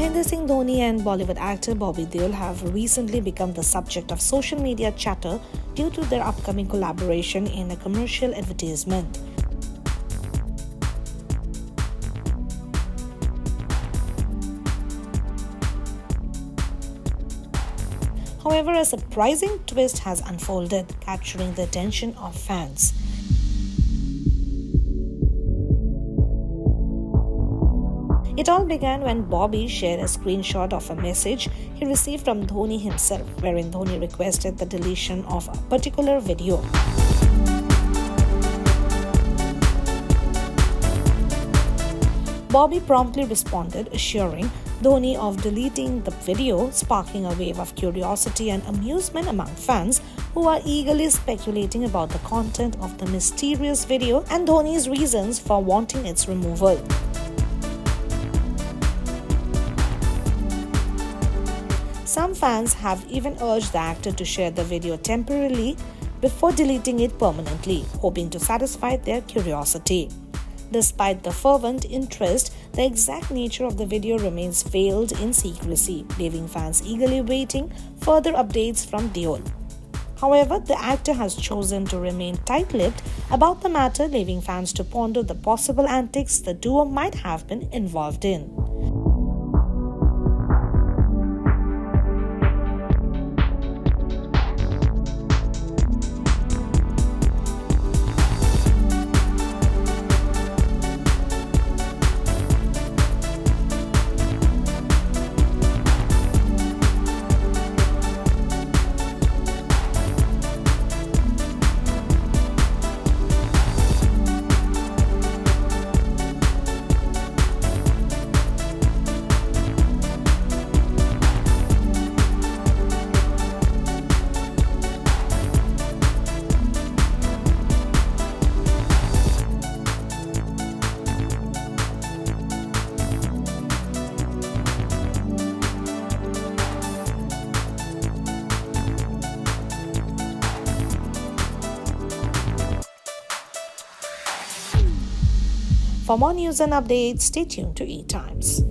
Mahendra Singh Dhoni and Bollywood actor Bobby Deol have recently become the subject of social media chatter due to their upcoming collaboration in a commercial advertisement. However, a surprising twist has unfolded, capturing the attention of fans. It all began when Bobby shared a screenshot of a message he received from Dhoni himself, wherein Dhoni requested the deletion of a particular video. Bobby promptly responded, assuring Dhoni of deleting the video, sparking a wave of curiosity and amusement among fans who are eagerly speculating about the content of the mysterious video and Dhoni's reasons for wanting its removal. Some fans have even urged the actor to share the video temporarily before deleting it permanently, hoping to satisfy their curiosity. Despite the fervent interest, the exact nature of the video remains veiled in secrecy, leaving fans eagerly waiting for further updates from Deol. However, the actor has chosen to remain tight lipped about the matter, leaving fans to ponder the possible antics the duo might have been involved in. For more news and updates, stay tuned to E Times.